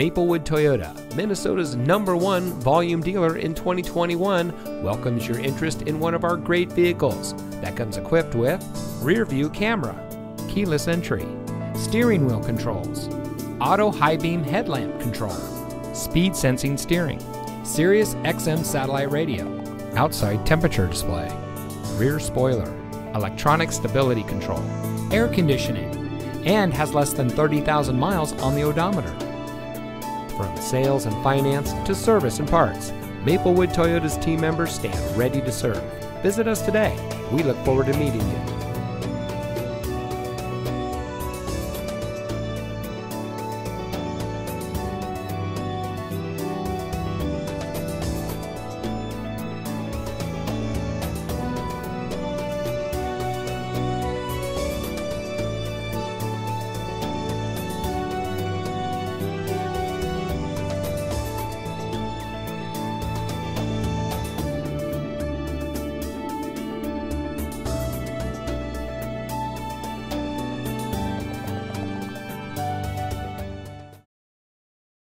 Maplewood Toyota, Minnesota's number one volume dealer in 2021, welcomes your interest in one of our great vehicles that comes equipped with rear view camera, keyless entry, steering wheel controls, auto high beam headlamp control, speed sensing steering, Sirius XM satellite radio, outside temperature display, rear spoiler, electronic stability control, air conditioning, and has less than 30,000 miles on the odometer. From sales and finance to service and parts, Maplewood Toyota's team members stand ready to serve. Visit us today. We look forward to meeting you.